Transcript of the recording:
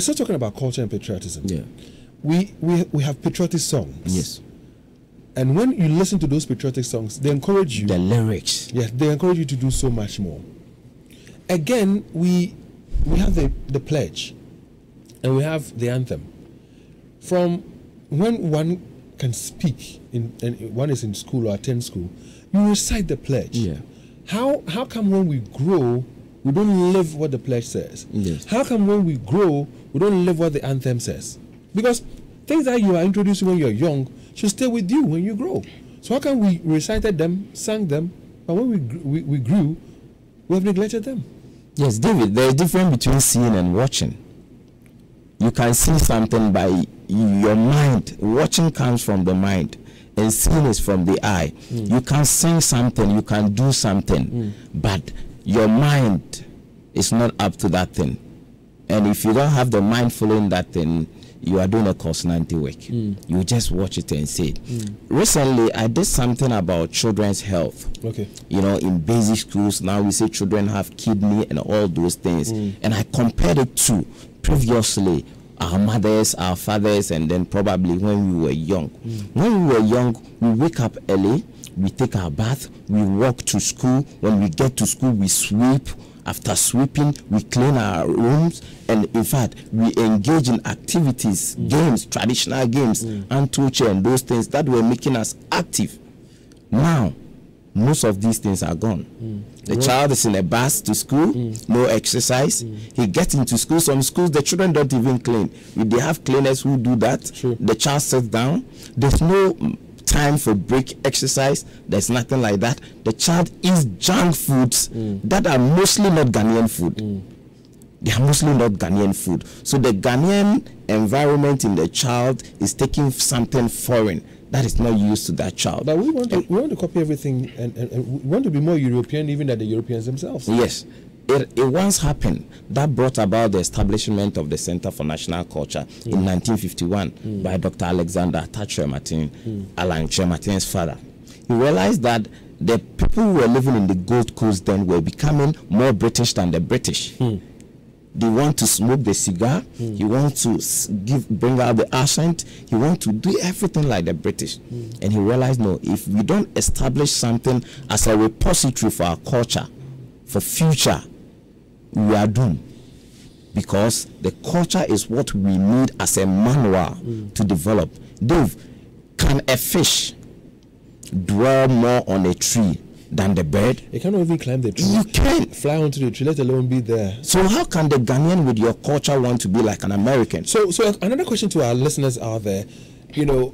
we're still talking about culture and patriotism. Yeah. We we we have patriotic songs. Yes. And when you listen to those patriotic songs, they encourage you. The lyrics. Yes, they encourage you to do so much more. Again, we we have the, the pledge and we have the anthem. From when one can speak in and one is in school or attend school, you recite the pledge. Yeah. How how come when we grow we don't live what the pledge says? Yes. How come when we grow we don't live what the anthem says? Because things that you are introducing when you're young should stay with you when you grow. So how come we recited them, sang them, but when we we, we grew, we have neglected them? Yes, David, there is a difference between seeing and watching. You can see something by your mind. Watching comes from the mind, and seeing is from the eye. Hmm. You can sing something, you can do something, hmm. but your mind is not up to that thing. And if you don't have the mind following that thing, you are doing a 90 work. Hmm. You just watch it and see it. Recently, I did something about children's health Okay. you know, in basic schools now we say children have kidney and all those things. Hmm. And I compared it to previously our mothers, our fathers, and then probably when we were young. When we were young, we wake up early, we take our bath, we walk to school. When we get to school, we sweep. After sweeping, we clean our rooms, and in fact, we engage in activities, mm. games, traditional games, mm. and torture and those things that were making us active. Now, most of these things are gone. Mm. The child is in a bus to school, no exercise. He gets into school. Some schools, the children don't even clean. If they have cleaners who do that, Sure. the child sits down. There's no mm, time for break exercise. There's nothing like that. The child eats junk foods mm. that are mostly not Ghanaian food mm. they are mostly not Ghanaian food. So the Ghanaian environment in the child is taking something foreign that is not used to that child. But we want to we want to copy everything and, and, and we want to be more European even than the Europeans themselves. Yes. It, it once happened that brought about the establishment of the Center for National Culture in 1951 mm. by Dr. Alexander Atta Kyerematen, mm. Alan Kyerematen's father. He realized that the people who were living in the Gold Coast then were becoming more British than the British. Hmm. They want to smoke the cigar. Hmm. He wants to give, bring out the accent. He wants to do everything like the British. Hmm. And he realized, no, if we don't establish something as a repository for our culture, for future, we are doomed. Because the culture is what we need as a manual mm. to develop. Dave, can a fish dwell more on a tree than the bird? They cannot even climb the tree. You can't Fly onto the tree, let alone be there. So how can the Ghanaian with your culture want to be like an American? So, so another question to our listeners out there, you know,